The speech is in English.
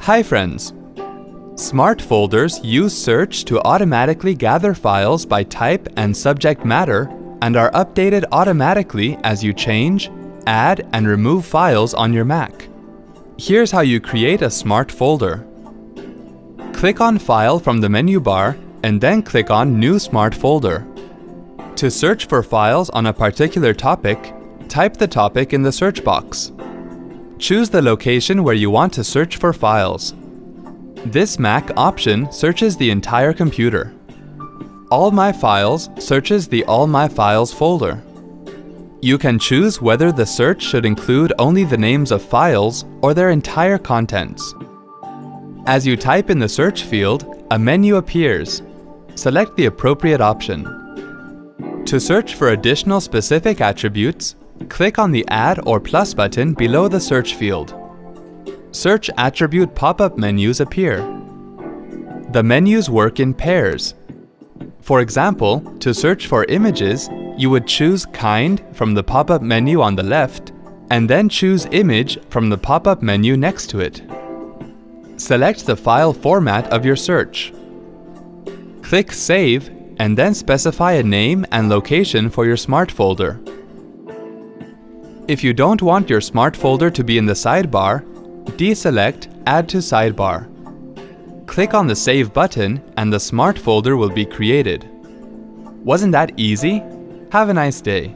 Hi friends! Smart folders use search to automatically gather files by type and subject matter and are updated automatically as you change, add, and remove files on your Mac. Here's how you create a smart folder. Click on File from the menu bar and then click on New Smart Folder. To search for files on a particular topic, type the topic in the search box. Choose the location where you want to search for files. This Mac option searches the entire computer. All My Files searches the All My Files folder. You can choose whether the search should include only the names of files or their entire contents. As you type in the search field, a menu appears. Select the appropriate option. To search for additional specific attributes, click on the Add or Plus button below the search field. Search attribute pop-up menus appear. The menus work in pairs. For example, to search for images, you would choose Kind from the pop-up menu on the left, and then choose Image from the pop-up menu next to it. Select the file format of your search. Click Save, and then specify a name and location for your smart folder. If you don't want your smart folder to be in the sidebar, deselect Add to Sidebar. Click on the Save button and the smart folder will be created. Wasn't that easy? Have a nice day.